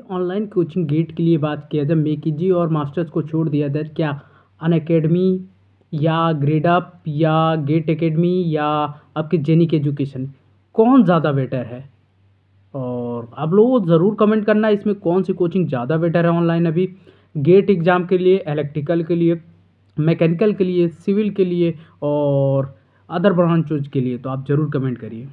Online coaching gate के लिए बात किया जाए मेकिजी और मास्टर्स को छोड़ दिया जाए क्या अन अकेडमी या ग्रेड अप या गेट एकेडमी या आपके जेनिक एजुकेशन? कौन ज़्यादा बेटर है? और आप लोगों को ज़रूर कमेंट करना है इसमें कौन सी कोचिंग ज़्यादा बेटर है ऑनलाइन अभी? गेट एग्ज़ाम के लिए, इलेक्ट्रिकल के लिए, मैकेनिकल के लिए, सिविल के लिए और अदर ब्रांचोज के लिए तो आप ज़रूर कमेंट करिए।